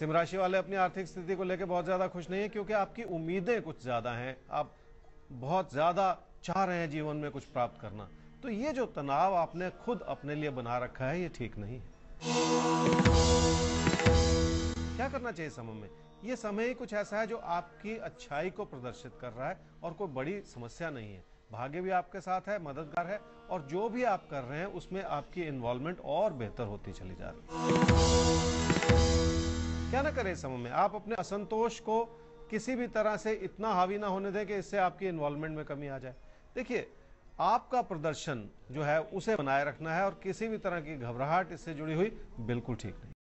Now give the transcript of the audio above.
सिंह राशि वाले अपनी आर्थिक स्थिति को लेकर बहुत ज़्यादा खुश नहीं है, क्योंकि आपकी उम्मीदें कुछ ज़्यादा हैं। आप बहुत ज़्यादा चाह रहे हैं जीवन में कुछ प्राप्त करना। तो ये जो तनाव आपने खुद अपने लिए बना रखा है, ये ठीक नहीं है। क्या करना चाहिए समय में? ये समय ही कुछ ऐसा है जो आपकी अच्छाई को प्रदर्शित कर रहा है और कोई बड़ी समस्या नहीं है। भाग्य भी आपके साथ है, मददगार है और जो भी आप कर रहे हैं, उसमें आपकी इन्वॉल्वमेंट और बेहतर होती चली जा रही है। ना करें समय में। आप अपने असंतोष को किसी भी तरह से इतना हावी ना होने दें कि इससे आपकी इन्वॉल्वमेंट में कमी आ जाए। देखिए, आपका प्रदर्शन जो है, उसे बनाए रखना है और किसी भी तरह की घबराहट इससे जुड़ी हुई बिल्कुल ठीक नहीं।